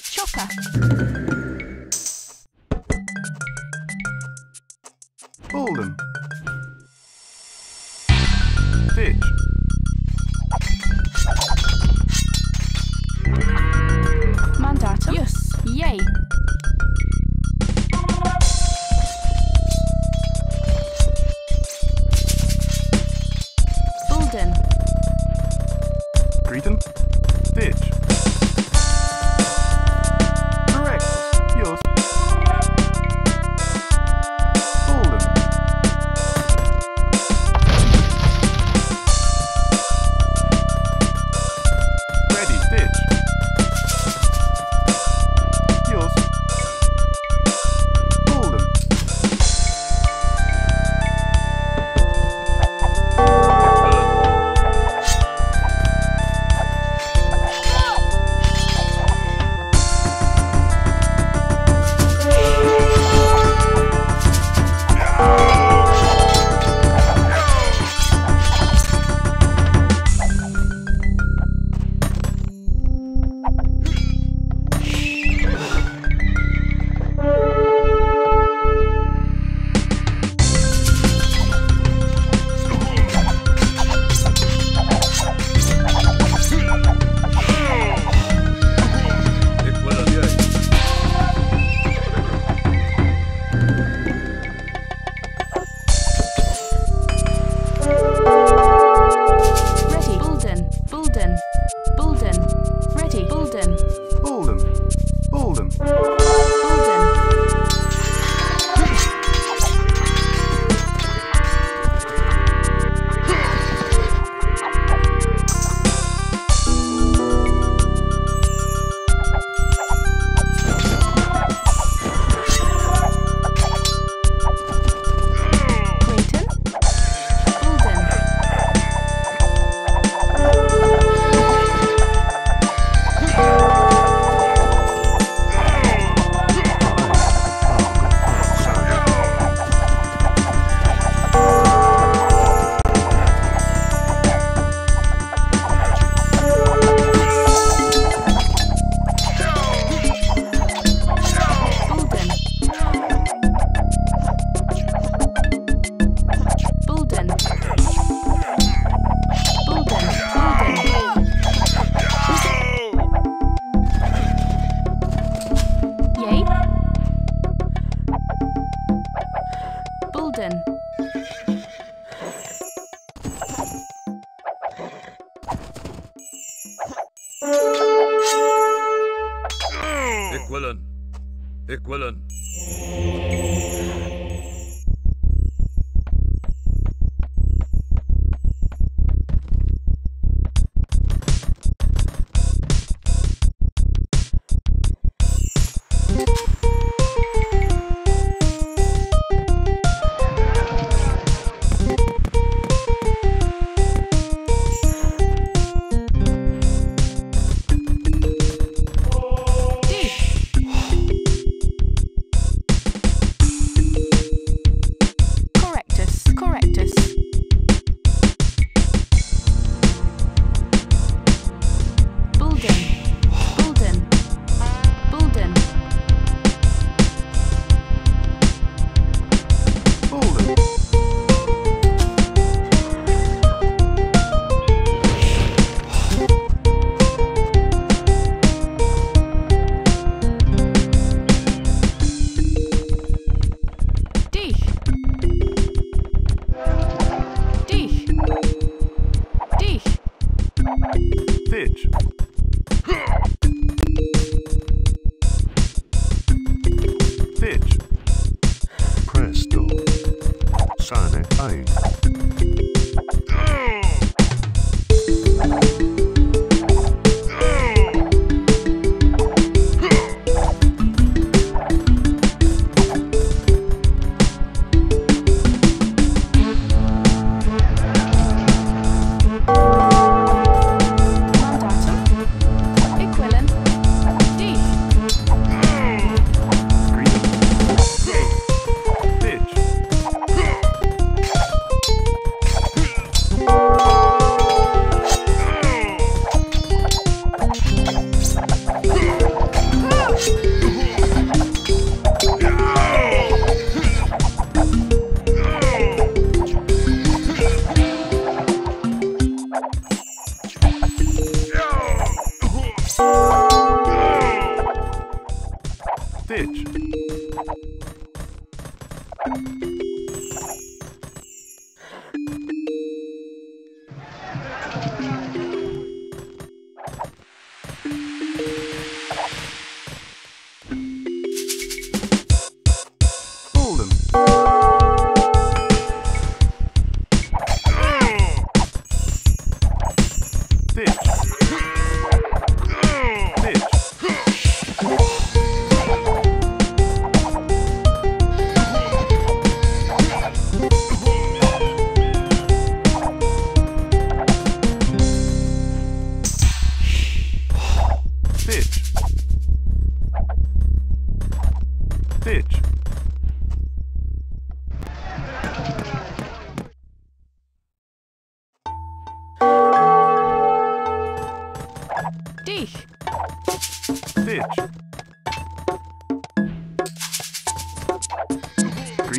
Chopper.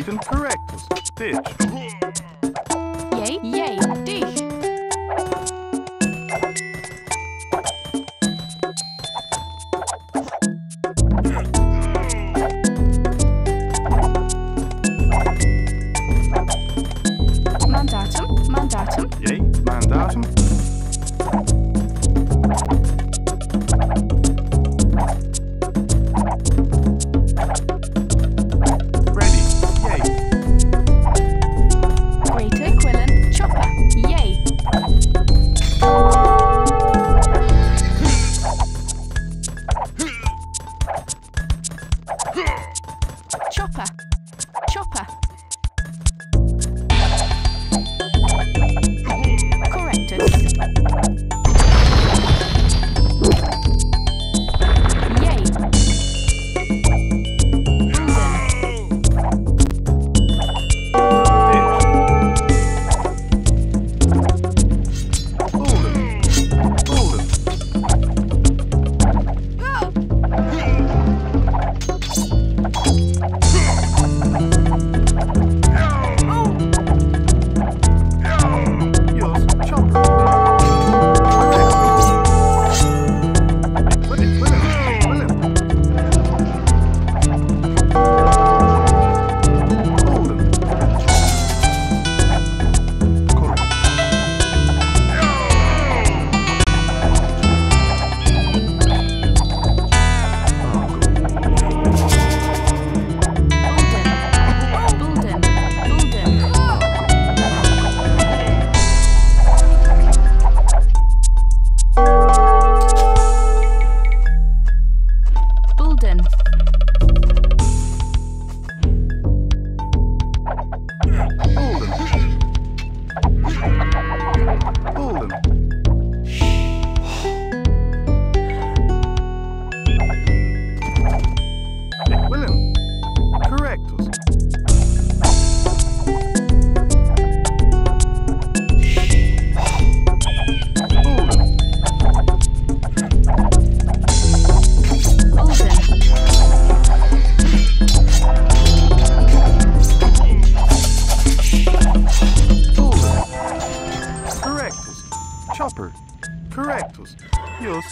even correct. Stitch. correctus. Yes.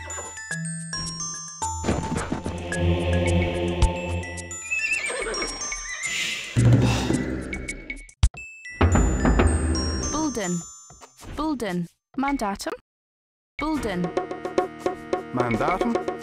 Bulden. Bulden. Mandatum. Bulden. Mandatum.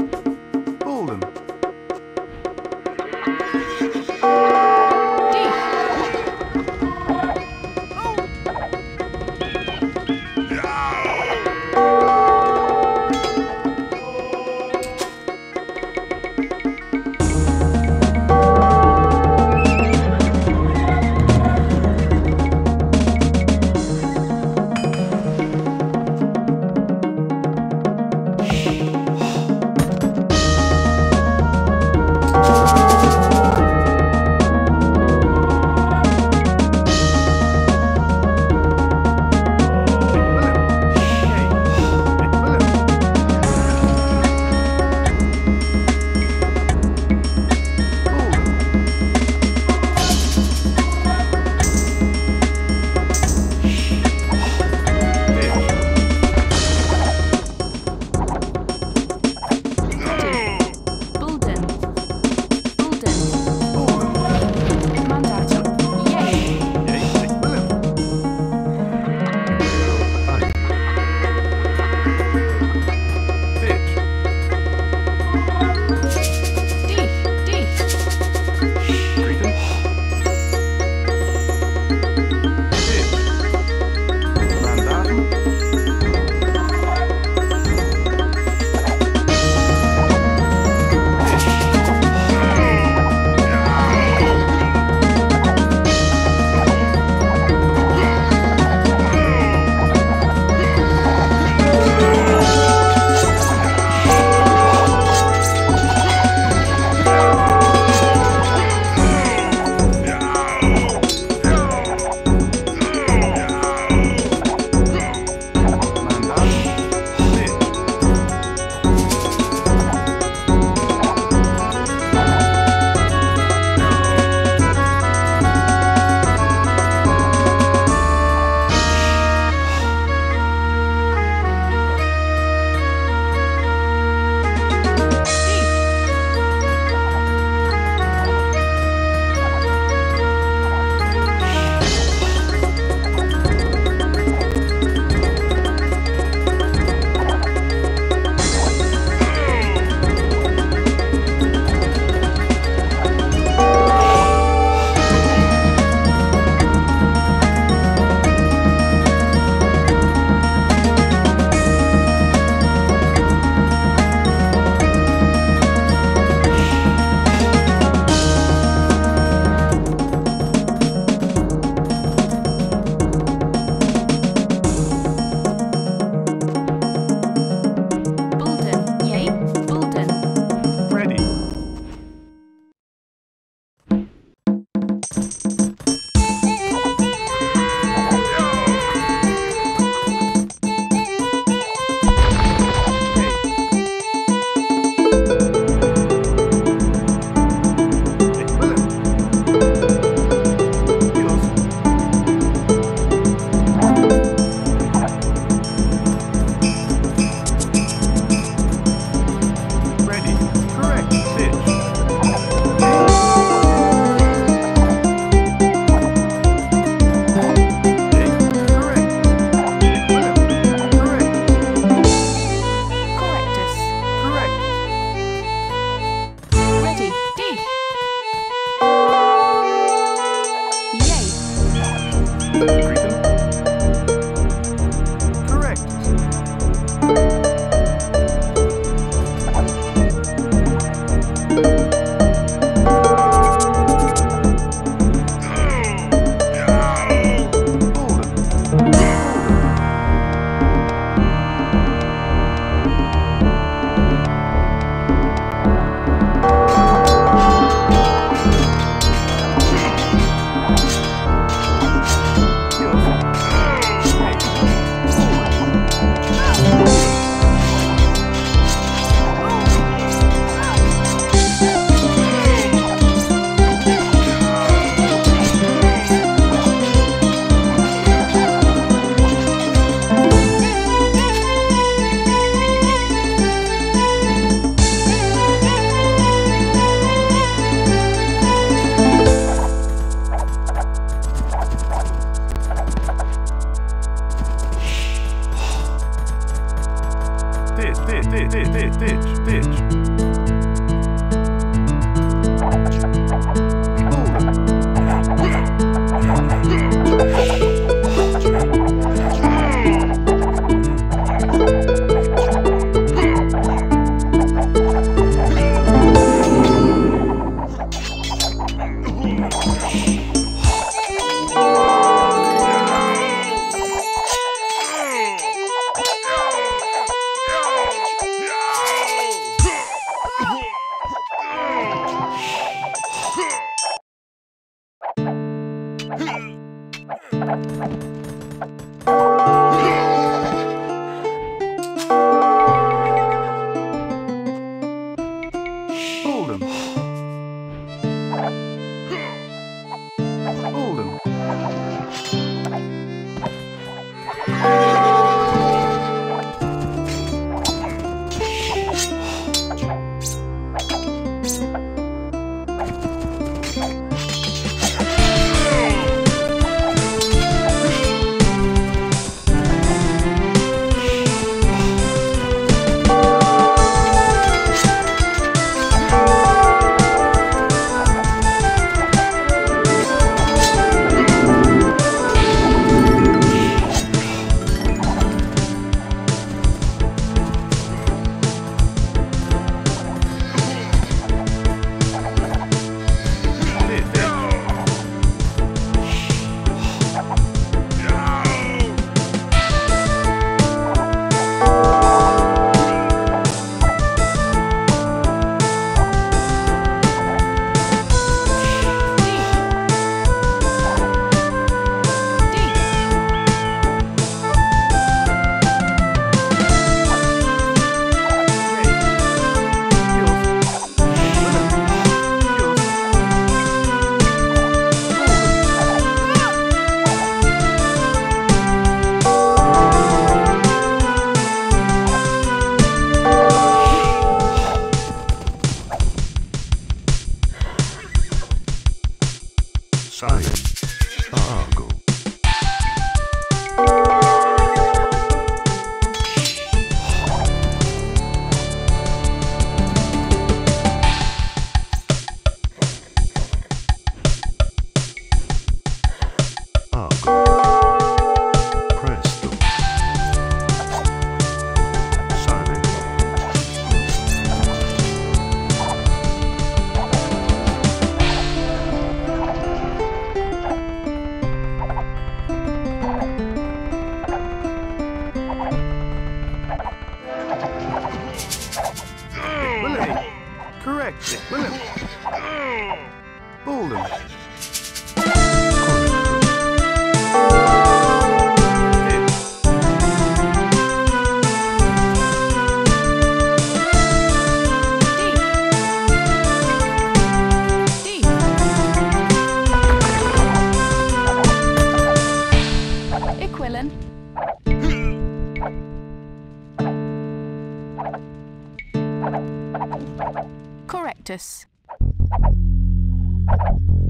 Correctus.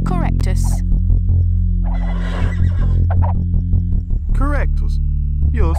Correctus. Correctus. Jus.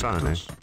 Correctus.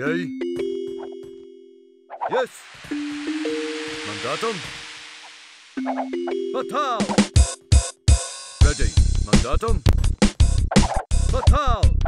Yay! Yes! Mandatum? Fatal! Ready. Mandatum? Fatal!